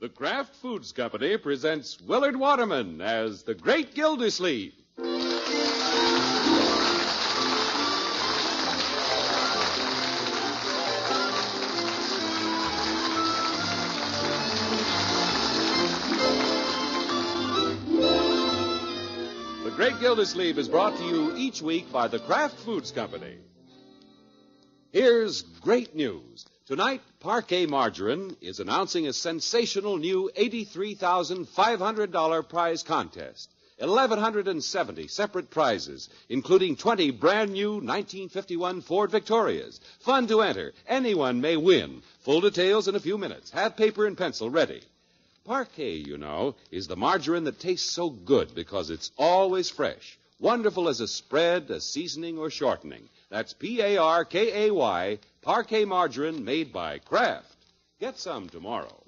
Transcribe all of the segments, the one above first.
The Kraft Foods Company presents Willard Waterman as the Great Gildersleeve. The Great Gildersleeve is brought to you each week by the Kraft Foods Company. Here's great news. Tonight, Parkay Margarine is announcing a sensational new $83,500 prize contest. 1,170 separate prizes, including 20 brand new 1951 Ford Victorias. Fun to enter. Anyone may win. Full details in a few minutes. Have paper and pencil ready. Parkay, you know, is the margarine that tastes so good because it's always fresh. Wonderful as a spread, a seasoning, or shortening. That's P A R K A Y, Parkay Margarine made by Kraft. Get some tomorrow.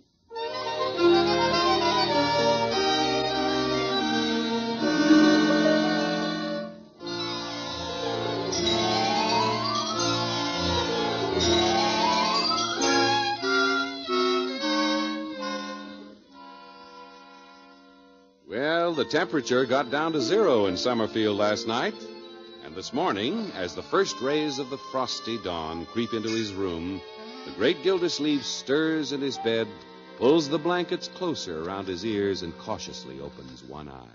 Well, the temperature got down to zero in Summerfield last night. And this morning, as the first rays of the frosty dawn creep into his room, the great Gildersleeve stirs in his bed, pulls the blankets closer around his ears, and cautiously opens one eye.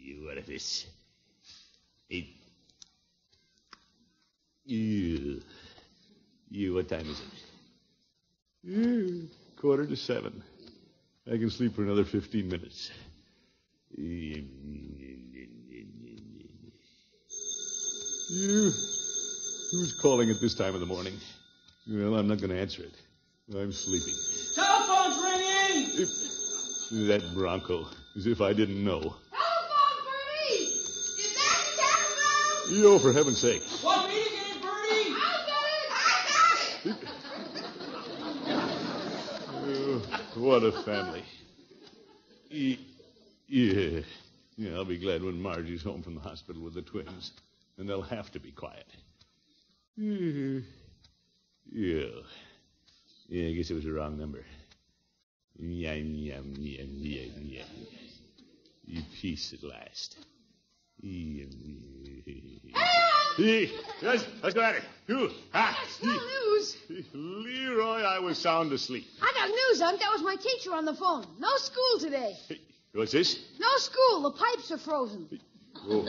You what is this? It. You. You, what time is it? Yeah, quarter to seven. I can sleep for another 15 minutes. Mm, mm, mm, You. Who's calling at this time of the morning? Well, I'm not going to answer it. I'm sleeping. Telephone's ringing! If, that Bronco, as if I didn't know. Telephone, Birdie! Is that the telephone? Yo, for heaven's sake. Want me to get it, Birdie? I'll get it! I got it! Oh, what a family. E- yeah. Yeah, I'll be glad when Margie's home from the hospital with the twins. And they'll have to be quiet. Yeah. Yeah. Yeah, I guess it was the wrong number. Yeah, yeah, yeah, yeah, yeah. You peace at last. Yeah, yeah. Hey, let's, let's go at it. You, ah, That's no news. Leroy, I was sound asleep. I got news, Unc. That was my teacher on the phone. No school today. What's this? No school. The pipes are frozen. Oh,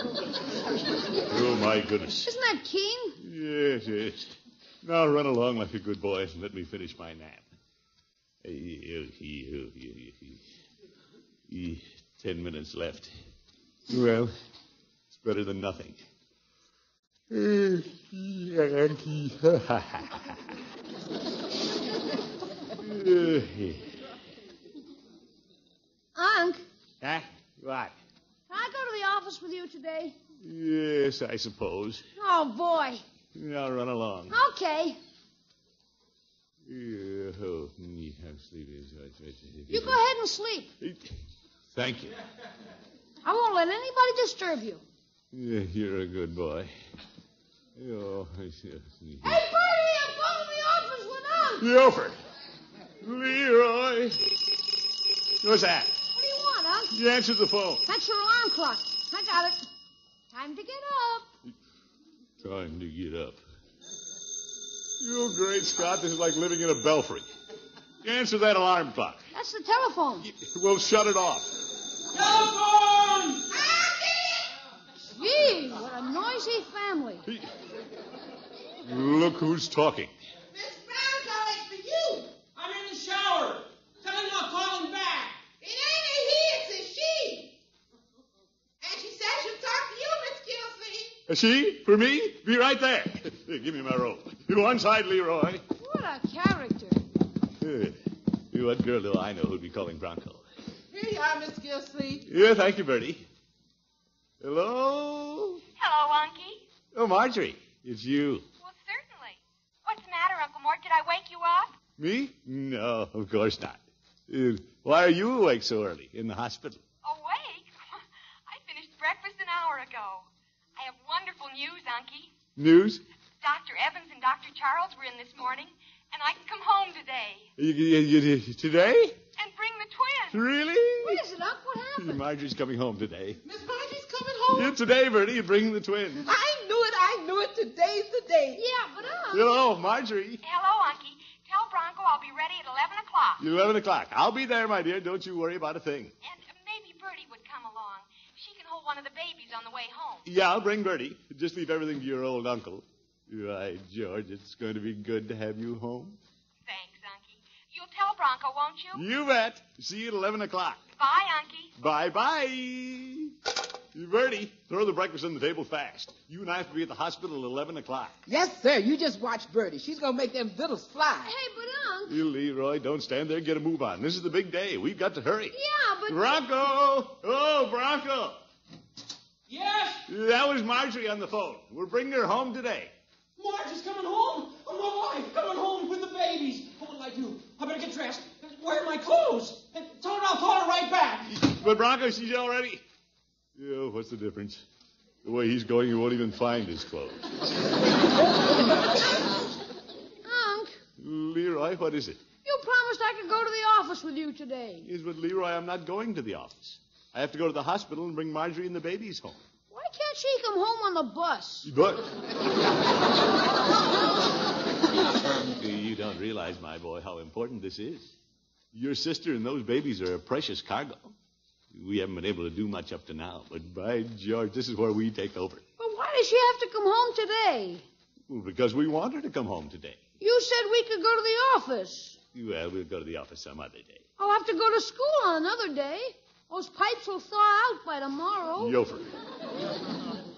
oh my goodness. Isn't that keen? Yes, yes. Now run along like a good boy and let me finish my nap. Eh, eh, eh, Ten minutes left. Well, it's better than nothing. Unc, Huh? What? can I go to the office with you today? Yes, I suppose. Oh, boy. Now run along. Okay. Yeah, I'm sleepy. You go ahead and sleep. Thank you. I won't let anybody disturb you. You're a good boy. Oh, I. Hey, Birdie, I'm going to the office with Unc. Leofer! Leroy! What's that? What do you want, Unc? You answered the phone. That's your alarm clock. I got it. Time to get up. Time to get up. You great Scott, this is like living in a belfry. Answer that alarm clock. That's the telephone. We'll shut it off. Telephone! Gee, what a noisy family. Look who's talking. Miss Brown, it's for you. I'm in the shower. Tell him I'll call him back. It ain't a he, it's a she. And she says she'll talk to you, Miss Gilsey. A she? For me? Be right there. Here, give me my robe. You one side, Leroy. What a character. Good. What girl do I know who'd be calling Bronco? Here you are, Miss Gilsleeve. Yeah, thank you, Birdie. Hello? Hello, Unky. Oh, Marjorie. It's you. Well, certainly. What's the matter, Uncle Mort? Did I wake you up? Me? No, of course not. Uh, why are you awake so early in the hospital? Awake? I finished breakfast an hour ago. I have wonderful news, Dr. Evans and Dr. Charles were in this morning, and I can come home today You, you, you, today? and bring the twins. Really? What is it, Unc? What happened? Hmm, Marjorie's coming home today. Miss Margie's coming home. Yeah, today, Birdie, you bring the twins. I knew it. I knew it. Today's the day. Yeah, but Unc. Hello, Marjorie. Hello, Unky. Tell Bronco I'll be ready at 11 o'clock. 11 o'clock. I'll be there, my dear. Don't you worry about a thing. And uh, maybe Birdie would come along. She can hold one of the babies on the way home. Yeah, I'll bring Birdie. Just leave everything to your old uncle. Right, George, it's going to be good to have you home. Thanks, Unky. You'll tell Bronco, won't you? You bet. See you at 11 o'clock. Bye, Unky. Bye bye. Birdie, throw the breakfast on the table fast. You and I have to be at the hospital at 11 o'clock. Yes, sir. You just watch Birdie. She's gonna make them vittles fly. Hey, but Unc. You, Leroy, don't stand there. Get a move on. This is the big day. We've got to hurry. Yeah, but. Bronco! Oh, Bronco! Yes? That was Marjorie on the phone. We're bringing her home today. Marge is coming home? Oh, my wife coming home with the babies. What will I do? I better get dressed. Where are my clothes? Tell her I'll call her right back. But Bronco, she's all ready. Yeah, what's the difference? The way he's going, he won't even find his clothes. Unc, Leroy, what is it? you promised I could go to the office with you today. Is with Leroy, I'm not going to the office. I have to go to the hospital and bring Marjorie and the babies home. Why can't she come home on the bus? But. you don't realize, my boy, how important this is. Your sister and those babies are a precious cargo. We haven't been able to do much up to now, but by George, this is where we take over. But why does she have to come home today? Well, because we want her to come home today. You said we could go to the office. Well, we'll go to the office some other day. I'll have to go to school on another day. Those pipes will thaw out by tomorrow. Yofer.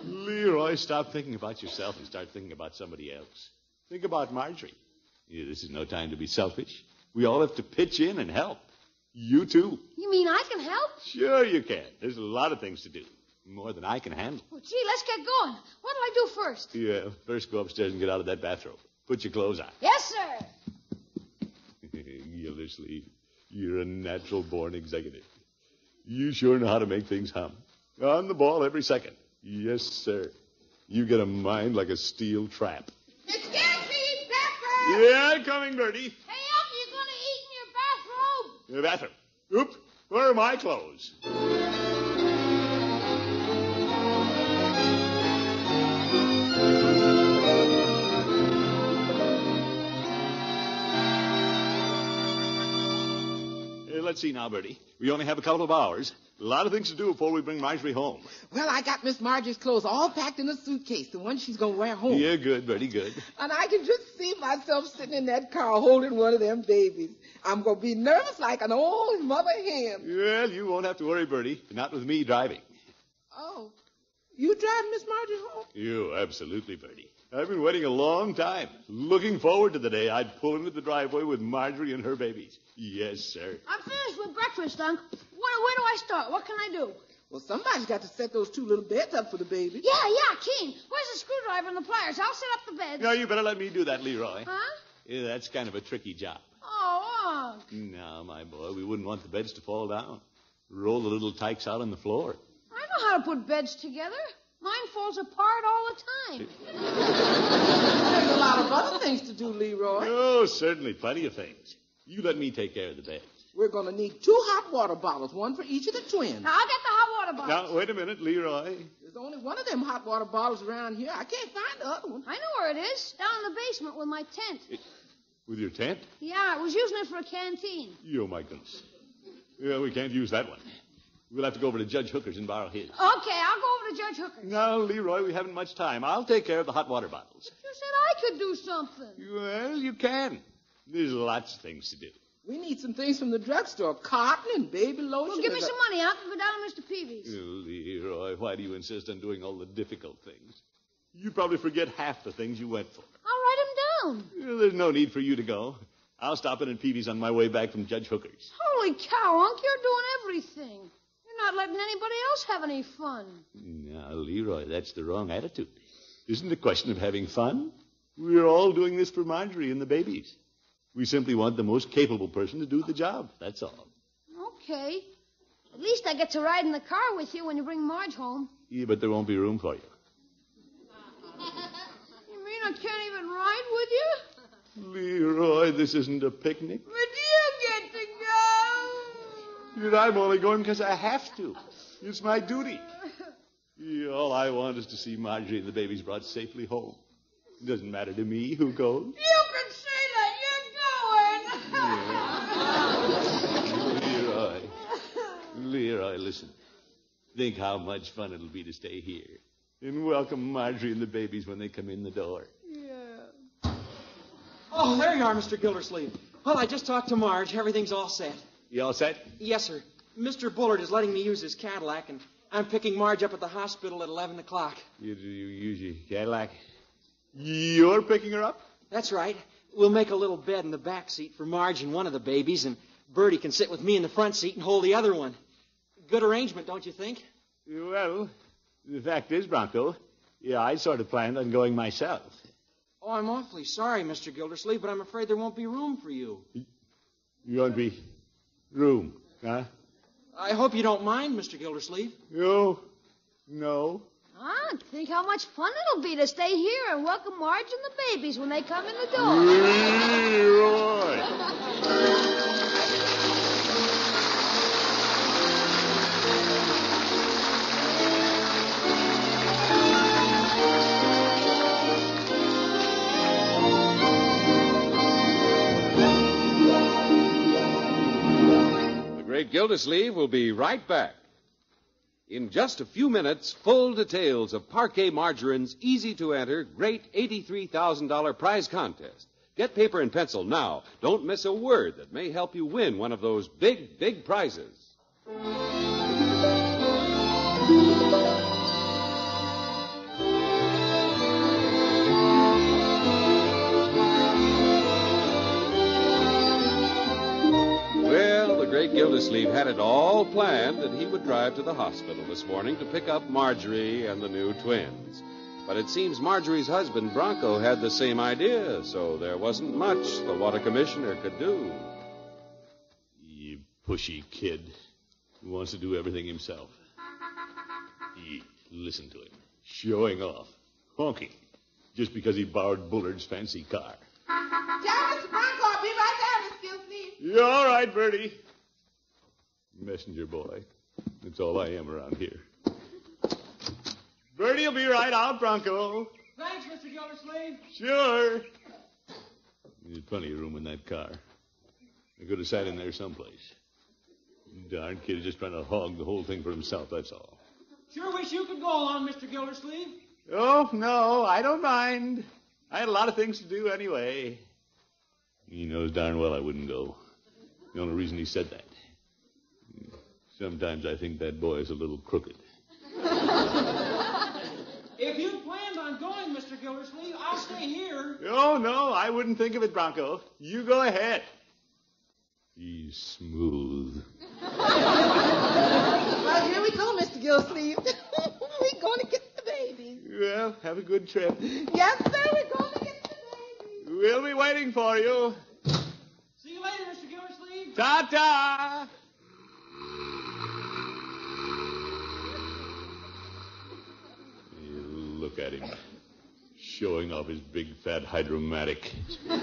Leroy, stop thinking about yourself and start thinking about somebody else. Think about Marjorie. Yeah, this is no time to be selfish. We all have to pitch in and help. You too. You mean I can help? Sure you can. There's a lot of things to do. More than I can handle. Well, gee, let's get going. What'll I do first? Yeah, first go upstairs and get out of that bathrobe. Put your clothes on. Yes, sir. Gildersleeve, you're a natural born executive. You sure know how to make things hum. On the ball every second. Yes, sir. You get a mind like a steel trap. Miss Gilsey, Pepper. Yeah, coming, Birdie. Hey, Unc, you gonna eat in your bathrobe? The bathroom. Oop, where are my clothes? Let's see now, Birdie. We only have a couple of hours. A lot of things to do before we bring Marjorie home. Well, I got Miss Margie's clothes all packed in a suitcase, the one she's gonna wear home. Yeah, good, Birdie, good. And I can just see myself sitting in that car holding one of them babies. I'm gonna be nervous like an old mother hen. Well, you won't have to worry, Birdie. Not with me driving. Oh, you driving Miss Margie home? You, absolutely, Birdie. I've been waiting a long time, looking forward to the day I'd pull into the driveway with Marjorie and her babies. Yes, sir. I'm finished with breakfast, Unc. Where, where do I start? What can I do? Well, somebody's got to set those two little beds up for the baby. Yeah, yeah, Keen. Where's the screwdriver and the pliers? I'll set up the beds. No, you better let me do that, Leroy. Huh? Yeah, that's kind of a tricky job. Oh, Unc. No, my boy, we wouldn't want the beds to fall down. Roll the little tykes out on the floor. I know how to put beds together. Mine falls apart all the time. There's a lot of other things to do, Leroy. Oh, certainly, plenty of things. You let me take care of the beds. We're gonna need two hot water bottles, one for each of the twins. Now, I'll get the hot water bottle. Now, wait a minute, Leroy. There's only one of them hot water bottles around here. I can't find the other one. I know where it is. Down in the basement with my tent. With your tent? Yeah, I was using it for a canteen. Oh, my goodness. Yeah, we can't use that one. We'll have to go over to Judge Hooker's and borrow his. Okay, I'll go over to Judge Hooker's. Now, Leroy, we haven't much time. I'll take care of the hot water bottles. You said I could do something. Well, you can. There's lots of things to do. We need some things from the drugstore. Cotton and baby lotion. Well, give me a- some money. I can go down to Mr. Peavey's. Oh, Leroy, why do you insist on doing all the difficult things? You probably forget half the things you went for. I'll write them down. Well, there's no need for you to go. I'll stop in at Peavey's on my way back from Judge Hooker's. Holy cow, Unc, you're doing everything. Not letting anybody else have any fun. Now, Leroy, that's the wrong attitude. Isn't it a question of having fun? We're all doing this for Marjorie and the babies. We simply want the most capable person to do the job. That's all. Okay. At least I get to ride in the car with you when you bring Marge home. Yeah, but there won't be room for you. You mean I can't even ride with you? Leroy, this isn't a picnic. But you get to go. And I'm only going because I have to. It's my duty. All I want is to see Marjorie and the babies brought safely home. It doesn't matter to me who goes. You can say that you're going. Leroy. Leroy, listen. Think how much fun it'll be to stay here. And welcome Marjorie and the babies when they come in the door. Yeah. Oh, there you are, Mr. Gildersleeve. Well, I just talked to Marge. Everything's all set. You all set? Yes, sir. Mr. Bullard is letting me use his Cadillac, and I'm picking Marge up at the hospital at 11 o'clock. You, you use your Cadillac? You're picking her up? That's right. We'll make a little bed in the back seat for Marge and one of the babies, and Birdie can sit with me in the front seat and hold the other one. Good arrangement, don't you think? Well, the fact is, Bronco, yeah, I sort of planned on going myself. Oh, I'm awfully sorry, Mr. Gildersleeve, but I'm afraid there won't be room for you. You won't be room, huh? I hope you don't mind, Mr. Gildersleeve. No. No. Ah, think how much fun it'll be to stay here and welcome Marge and the babies when they come in the door. Leroy. Great Gildersleeve will be right back. In just a few minutes, full details of Parkay Margarine's easy to enter, great $83,000 prize contest. Get paper and pencil now. Don't miss a word that may help you win one of those big, big prizes. Well, Gildersleeve had it all planned that he would drive to the hospital this morning to pick up Marjorie and the new twins. But it seems Marjorie's husband, Bronco, had the same idea, so there wasn't much the water commissioner could do. You pushy kid who wants to do everything himself. He, listen to him. Showing off. Honking. Just because he borrowed Bullard's fancy car. Tell Mr. Bronco I'll be right there, Miss Gilsleeve. You all right, Birdie? Messenger boy. That's all I am around here. Birdie will be right out, Bronco. Thanks, Mr. Gildersleeve. Sure. There's plenty of room in that car. I could have sat in there someplace. Darn kid is just trying to hog the whole thing for himself, that's all. Sure wish you could go along, Mr. Gildersleeve. Oh, no, I don't mind. I had a lot of things to do anyway. He knows darn well I wouldn't go. The only reason he said that. Sometimes I think that boy is a little crooked. If you planned on going, Mr. Gildersleeve, I'll stay here. Oh, no, I wouldn't think of it, Bronco. You go ahead. He's smooth. Well, here we go, Mr. Gilsleeve. we're going to get the babies. Well, have a good trip. Yes, sir, we're going to get the babies. We'll be waiting for you. See you later, Mr. Gildersleeve. Ta-ta! You Look at him. Showing off his big fat hydromatic. well,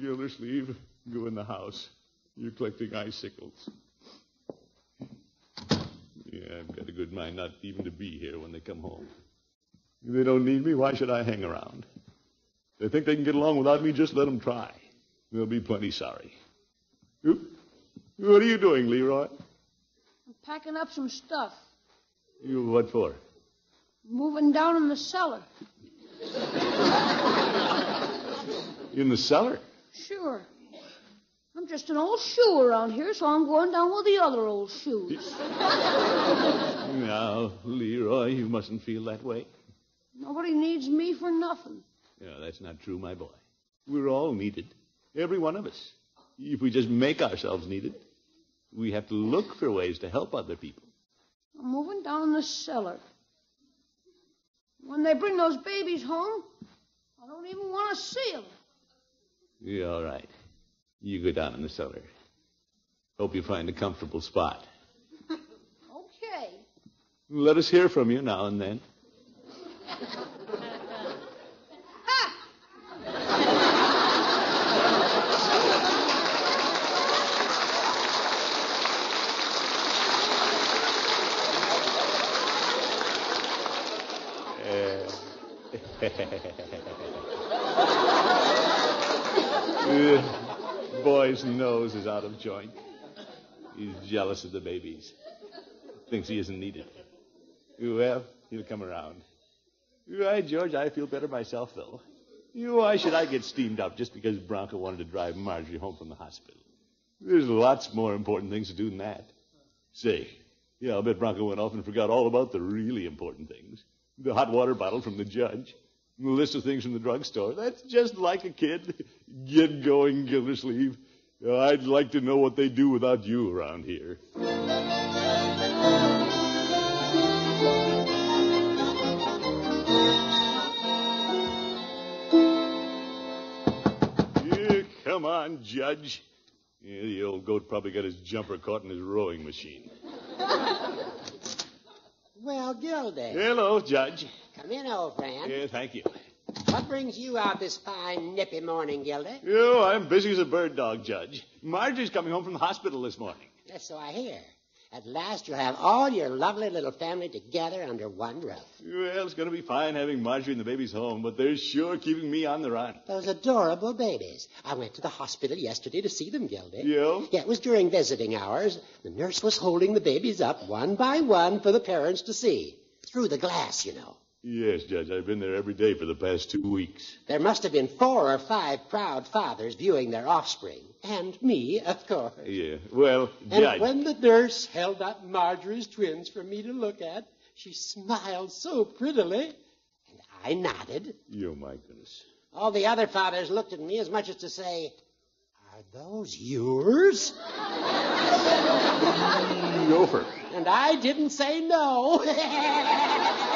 Gildersleeve, go in the house. You're collecting icicles. Yeah, I've got a good mind not even to be here when they come home. If they don't need me, why should I hang around? They think they can get along without me, just let them try. They'll be plenty sorry. Oop. What are you doing, Leroy? Packing up some stuff. You what for? Moving down in the cellar. In the cellar? Sure. I'm just an old shoe around here, so I'm going down with the other old shoes. Now, Leroy, you mustn't feel that way. Nobody needs me for nothing. No, that's not true, my boy. We're all needed. Every one of us. If we just make ourselves needed, we have to look for ways to help other people. I'm moving down in the cellar. When they bring those babies home, I don't even want to see them. Yeah, all right. You go down in the cellar. Hope you find a comfortable spot. Okay. Let us hear from you now and then. Boy's nose is out of joint. He's jealous of the babies. Thinks he isn't needed. Well, he'll come around. Right, George, I feel better myself, though. Why should I get steamed up just because Bronco wanted to drive Marjorie home from the hospital? There's lots more important things to do than that. Say, yeah, I'll bet Bronco went off and forgot all about the really important things. The hot water bottle from the judge. The list of things from the drugstore. That's just like a kid. Get going, Gildersleeve. Uh, I'd like to know what they do without you around here. Yeah, come on, Judge. Yeah, the old goat probably got his jumper caught in his rowing machine. Well, Gildy. Hello, Judge. Come in, old friend. Yeah, thank you. What brings you out this fine, nippy morning, Gildy? Oh, I'm busy as a bird dog, Judge. Marjorie's coming home from the hospital this morning. Yes, so I hear. At last you'll have all your lovely little family together under one roof. Well, it's going to be fine having Marjorie and the babies home, but they're sure keeping me on the run. Those adorable babies. I went to the hospital yesterday to see them, Gildy. Yeah? Yeah, it was during visiting hours. The nurse was holding the babies up one by one for the parents to see. Through the glass, you know. Yes, Judge. I've been there every day for the past two weeks. There must have been four or five proud fathers viewing their offspring. And me, of course. Yeah. Well, And Judge. when the nurse held up Marjorie's twins for me to look at, she smiled so prettily, and I nodded. You, my goodness. All the other fathers looked at me as much as to say, Are those yours? Gopher. And I didn't say no.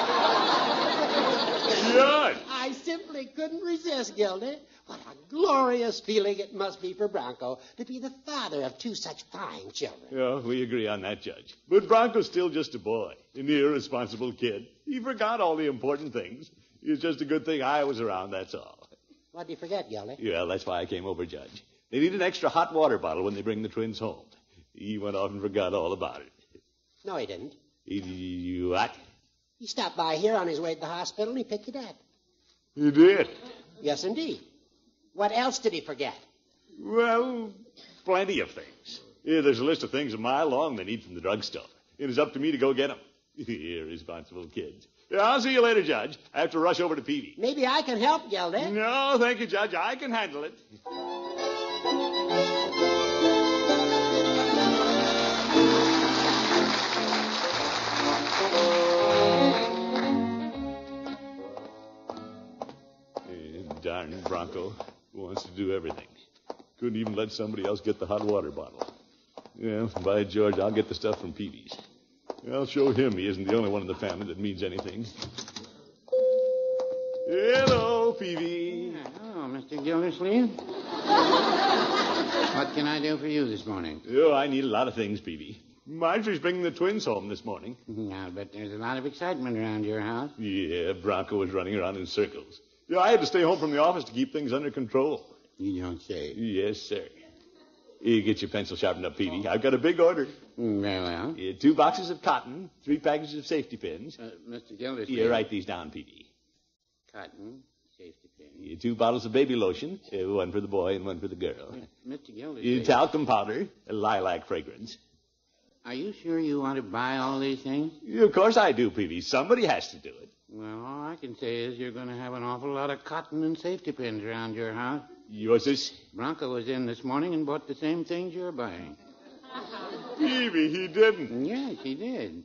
Judge! I simply couldn't resist, Gildy. What a glorious feeling it must be for Bronco to be the father of two such fine children. Yeah, we agree on that, Judge. But Bronco's still just a boy, an irresponsible kid. He forgot all the important things. It's just a good thing I was around, that's all. What'd you forget, Gildy? Yeah, that's why I came over, Judge. They need an extra hot water bottle when they bring the twins home. He went off and forgot all about it. No, he didn't. He, what? He stopped by here on his way to the hospital and he picked it up. He did. Yes, indeed. What else did he forget? Well, plenty of things. There's a list of things a mile long they need from the drugstore. It is up to me to go get them. Irresponsible kids. Yeah, I'll see you later, Judge. I have to rush over to Peavey. Maybe I can help, Gildy. No, thank you, Judge. I can handle it. Darn Bronco wants to do everything. Couldn't even let somebody else get the hot water bottle. Yeah, by George, I'll get the stuff from Peavey's. I'll show him he isn't the only one in the family that means anything. Hello, Peavey. Oh, Mr. Gildersleeve. what can I do for you this morning? Oh, I need a lot of things, Peavey. Marjorie's bringing the twins home this morning. Mm, I'll bet there's a lot of excitement around your house. Yeah, Bronco was running around in circles. Yeah, I had to stay home from the office to keep things under control. You don't say. Yes, sir. You get your pencil sharpened up, Peavey. I've got a big order. Mm, Very well. Yeah, two boxes of cotton, three packages of safety pins. Uh, Mr. Gildersleeve. Yeah, write these down, Peavey. Cotton, safety pins. Yeah, two bottles of baby lotion, uh, one for the boy and one for the girl. Mr. Yeah, Gildersleeve. talcum powder, a lilac fragrance. Are you sure you want to buy all these things? Yeah, of course I do, Peavey. Somebody has to do it. Well, all I can say is you're going to have an awful lot of cotton and safety pins around your house. Yours this? Bronco was in this morning and bought the same things you're buying. Peavey, he didn't. Yes, he did.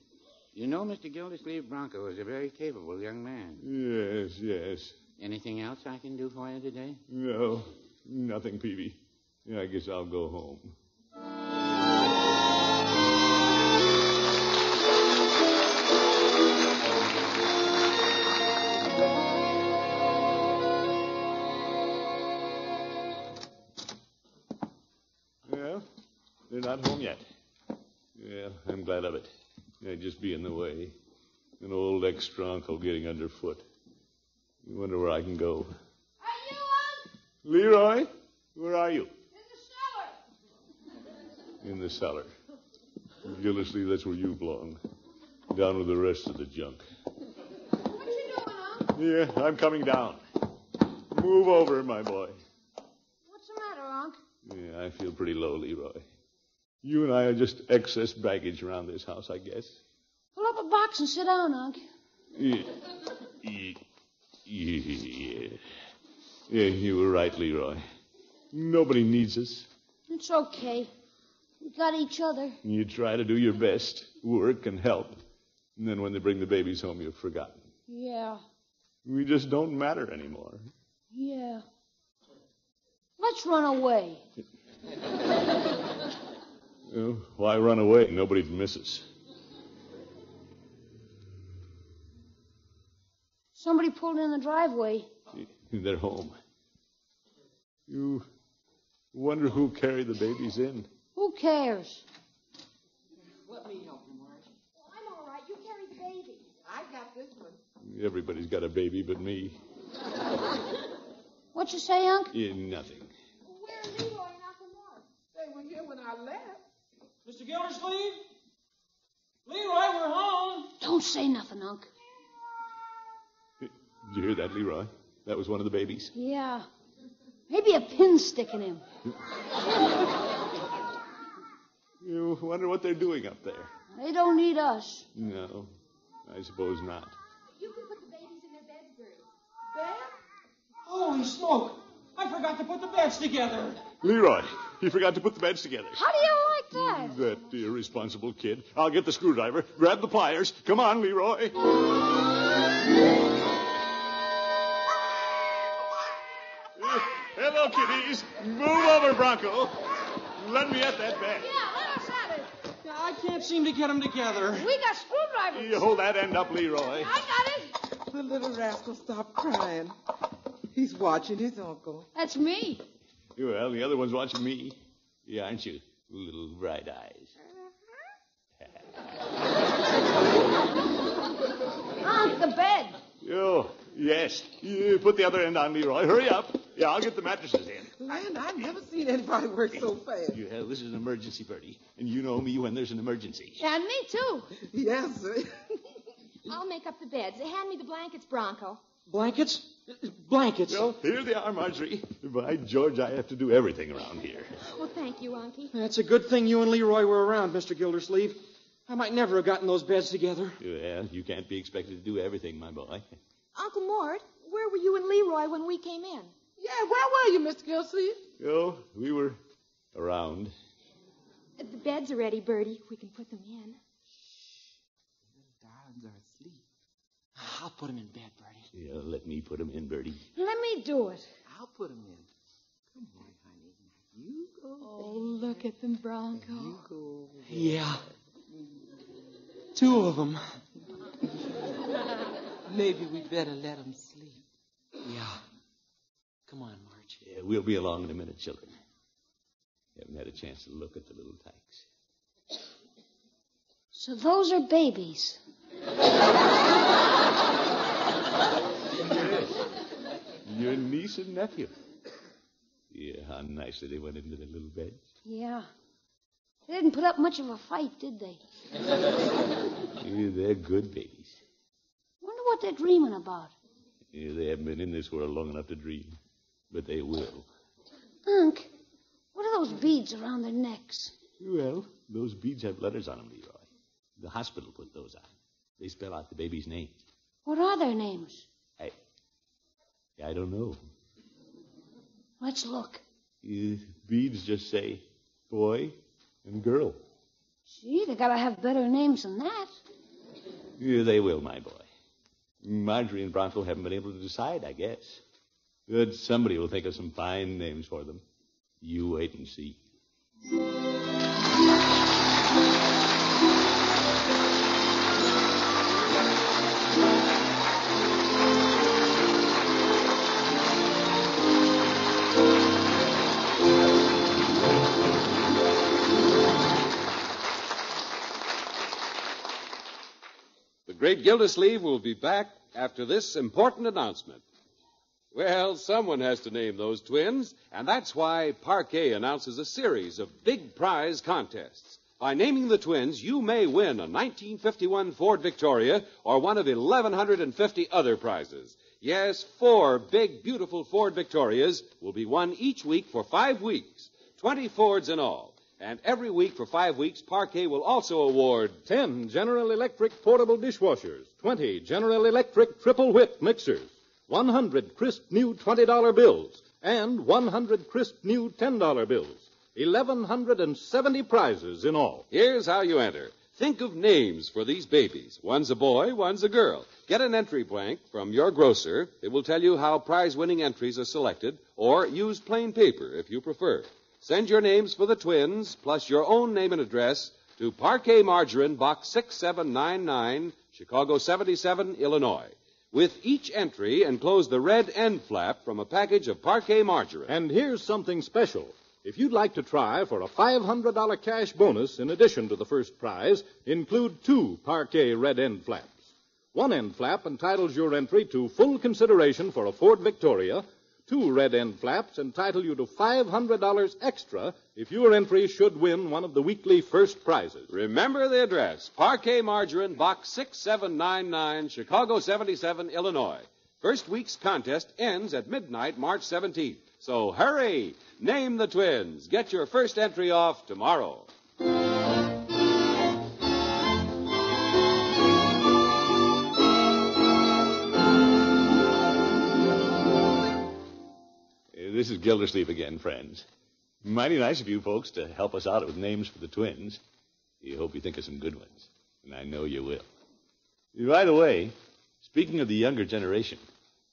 You know, Mr. Gildersleeve Bronco is a very capable young man. Yes, yes. Anything else I can do for you today? No, nothing, Peavey. Yeah, I guess I'll go home. Old extra uncle getting underfoot. You wonder where I can go. Are you um? Leroy, where are you? in the cellar? In the cellar. Gildersleeve, that's where you belong. Down with the rest of the junk. What you doing, Unc? Yeah, I'm coming down. Move over, my boy. What's the matter, Unc? Yeah, I feel pretty low, Leroy. You and I are just excess baggage around this house, I guess. Pull up a box and sit down, Unc. Yeah. Yeah. Yeah. You were right, Leroy. Nobody needs us. It's okay. We got each other. You try to do your best, work and help. And then when they bring the babies home, you've forgotten. Yeah, We just don't matter anymore. yeah. Let's run away. Well, why run away? Nobody'd miss us. Somebody pulled in the driveway. They're home. You wonder who carried the babies in. Who cares? Let me help you, Marge. I'm all right. You carry the baby. I got this one. Everybody's got a baby but me. What you say, Unc? Yeah, nothing. Where are Leroy and Uncle Mort? They were here when I left. Mr. Gildersleeve? Leroy, we're home. Don't say nothing, Unc. Did you hear that, Leroy? That was one of the babies. Yeah. Maybe a pin sticking him. You wonder what they're doing up there. They don't need us. No, I suppose not. You can put the babies in their beds, Birdie. Dad? Holy smoke. I forgot to put the beds together. Leroy, you forgot to put the beds together. How do you like that? That irresponsible kid. I'll get the screwdriver. Grab the pliers. Come on, Leroy. Bronco. Let me at that bed. Yeah, let us at it. I can't seem to get them together. We got screwdrivers. You hold that end up, Leroy. I got it. The little rascal stopped crying. He's watching his uncle. That's me. Well, the other one's watching me. Yeah, aren't you? Little bright eyes. Uh-huh. Unc, the bed. Oh, yes. You put the other end on, Leroy. Hurry up. Yeah, I'll get the mattresses in. Land, I've never seen anybody work so fast. Yeah, this is an emergency, Birdie. And you know me when there's an emergency. And me, too. Yes, sir. I'll make up the beds. Hand me the blankets, Bronco. Blankets? Blankets. Well, here they are, Marjorie. By George, I have to do everything around here. Well, thank you, Unky. That's a good thing you and Leroy were around, Mr. Gildersleeve. I might never have gotten those beds together. Well, you can't be expected to do everything, my boy. Uncle Mort, where were you and Leroy when we came in? Yeah, where were you, Mr. Gilsey? Oh, we were around. The beds are ready, Birdie. We can put them in. Shh. The darlings are asleep. I'll put them in bed, Birdie. Yeah, let me put them in, Birdie. Let me do it. I'll put them in. Come on, honey. Now you go. Oh, look at them, Bronco. You go. Yeah. Two of them. Maybe we better let them sleep. Yeah. Come on, Marge. Yeah, we'll be along in a minute, children. Haven't had a chance to look at the little tykes. So those are babies. Your niece and nephew. Yeah, how nicely they went into their little beds. Yeah. They didn't put up much of a fight, did they? Yeah, they're good babies. Wonder what they're dreaming about. Yeah, they haven't been in this world long enough to dream, but they will. Unc, what are those beads around their necks? Well, those beads have letters on them, Leroy. The hospital put those on. They spell out the baby's name. What are their names? I, I don't know. Let's look. Uh, beads just say boy and girl. Gee, they gotta have better names than that. Yeah, they will, my boy. Marjorie and Bronco haven't been able to decide, I guess. Good, somebody will think of some fine names for them. You wait and see. Great Gildersleeve will be back after this important announcement. Well, someone has to name those twins, and that's why Parkay announces a series of big prize contests. By naming the twins, you may win a 1951 Ford Victoria or one of 1,150 other prizes. Yes, four big, beautiful Ford Victorias will be won each week for five weeks. Twenty Fords in all. And every week for five weeks, Parkay will also award 10 General Electric portable dishwashers, 20 General Electric triple whip mixers, 100 crisp new $20 bills, and 100 crisp new $10 bills. 1,170 prizes in all. Here's how you enter. Think of names for these babies. One's a boy, one's a girl. Get an entry blank from your grocer. It will tell you how prize winning entries are selected, or use plain paper if you prefer. Send your names for the twins, plus your own name and address, to Parkay Margarine, Box 6799, Chicago 77, Illinois. With each entry, enclose the red end flap from a package of Parkay Margarine. And here's something special. If you'd like to try for a $500 cash bonus in addition to the first prize, include two Parkay red end flaps. One end flap entitles your entry to full consideration for a Ford Victoria. Two red end flaps entitle you to $500 extra if your entry should win one of the weekly first prizes. Remember the address Parkay Margarine, Box 6799, Chicago 77, Illinois. First week's contest ends at midnight, March 17th. So hurry! Name the twins. Get your first entry off tomorrow. This is Gildersleeve again, friends. Mighty nice of you folks to help us out with names for the twins. You hope you think of some good ones, and I know you will. By the way, speaking of the younger generation,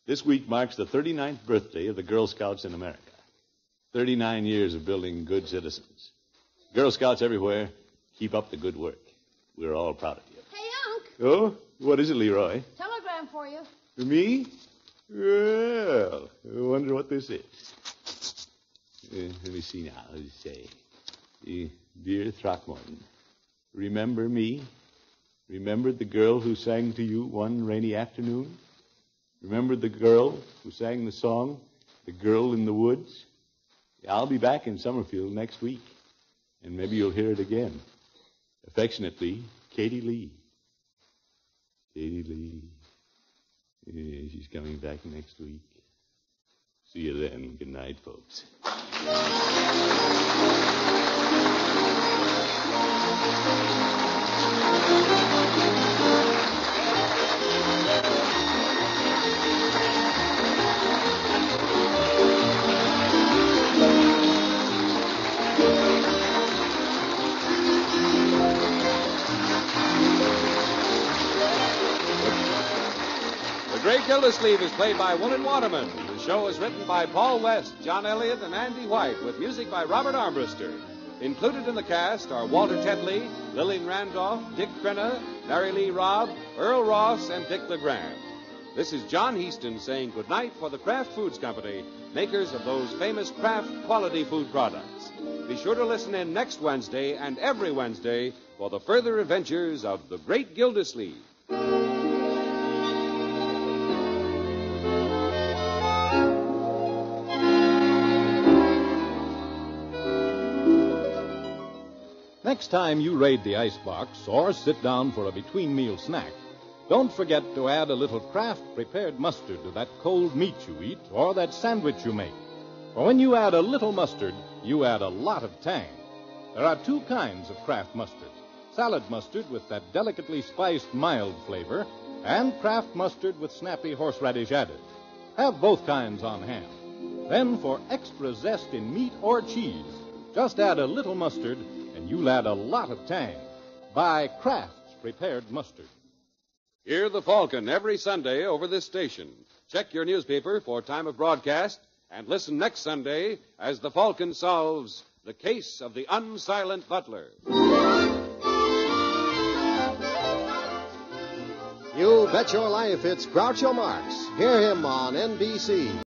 this week marks the 39th birthday of the Girl Scouts in America. 39 years of building good citizens. Girl Scouts everywhere, keep up the good work. We're all proud of you. Hey, Unc, Oh, what is it, Leroy? telegram for you. For me? Well, I wonder what this is. Uh, let me see now. Let's say, uh, dear Throckmorton, remember me? Remember the girl who sang to you one rainy afternoon? Remember the girl who sang the song, The Girl in the Woods? I'll be back in Summerfield next week, and maybe you'll hear it again. Affectionately, Katie Lee. Katie Lee. Yeah, she's coming back next week. See you then. Good night, folks. The Great Gildersleeve is played by Willard Waterman. Show is written by Paul West, John Elliott, and Andy White, with music by Robert Armbruster. Included in the cast are Walter Tetley, Lillian Randolph, Dick Crenna, Mary Lee Robb, Earl Ross, and Dick LeGrand. This is John Heistand saying goodnight for the Kraft Foods Company, makers of those famous Kraft quality food products. Be sure to listen in next Wednesday and every Wednesday for the further adventures of the Great Gildersleeve. Next time you raid the icebox or sit down for a between meal snack, don't forget to add a little Kraft prepared mustard to that cold meat you eat or that sandwich you make. For when you add a little mustard, you add a lot of tang. There are two kinds of Kraft mustard salad mustard with that delicately spiced mild flavor, and Kraft mustard with snappy horseradish added. Have both kinds on hand. Then, for extra zest in meat or cheese, just add a little mustard and you'll add a lot of tang. Buy Kraft's prepared mustard. Hear the Falcon every Sunday over this station. Check your newspaper for time of broadcast and listen next Sunday as the Falcon solves the case of the unsilent butler. You bet your life it's Groucho Marx. Hear him on NBC.